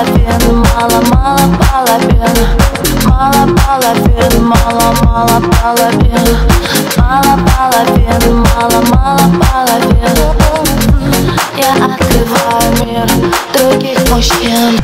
половин, мало, мало половин Мало половин, мало, мало половин Мало половин, мало, мало половин Я открываю мир других мужчин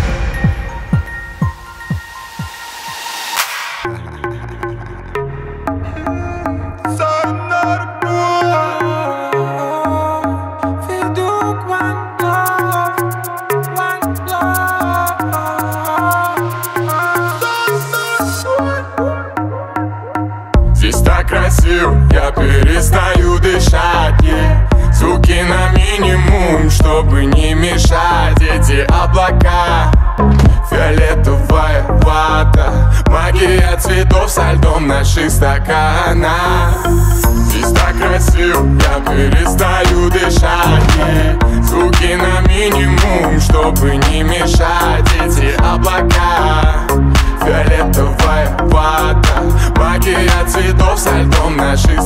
так красиво, я перестаю дышать yeah. Звуки на минимум, чтобы не мешать Эти облака, фиолетовая вата Магия цветов со льдом наших стаканах Здесь так красиво, я перестаю дышать yeah. Звуки Магия цветов со льдом наших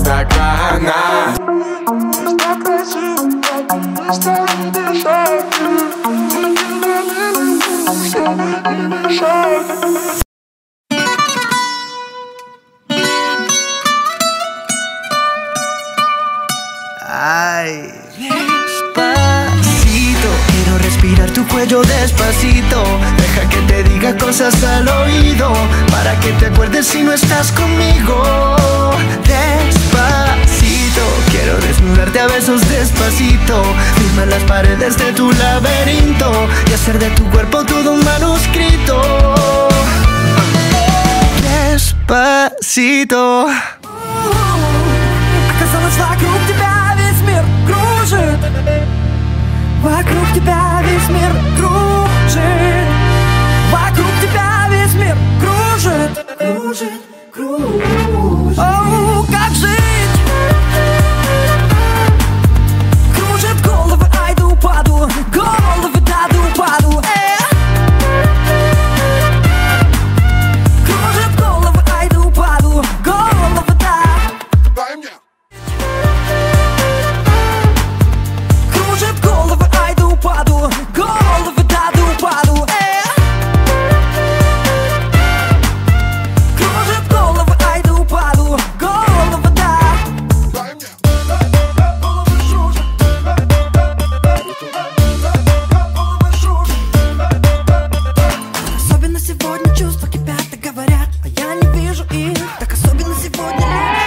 despacito, quiero tu cuello despacito. Deja que te diga cosas al oído para que te acuerdes si no estás conmigo. Despacito, quiero desnudarte a besos despacito. Firma las paredes de tu laberinto y hacer de tu cuerpo todo un manuscrito. Despacito. Тебя весь мир кружит и так особенно сегодня.